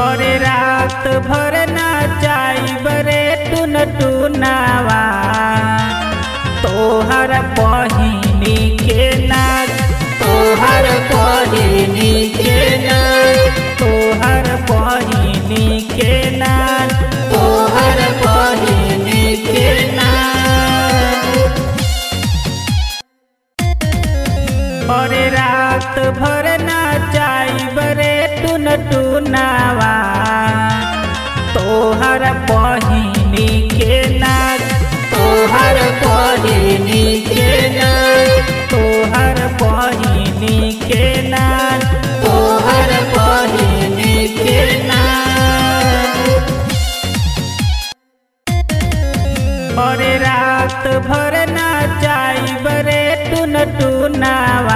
और रात भर नाचाई बरे टुन टुनावा। तोहर बहिनी के नाच तोहर बहिनी के नाच तोहर बहिनी के नाच तोहर बहिनी के नाच और रात भर तोहर बहिनी के नार, तोहर बहिनी के नार, तोहर बहिनी के नार, तोहर बहिनी के नार। रात भर ना जाई बरे टुन टुनावा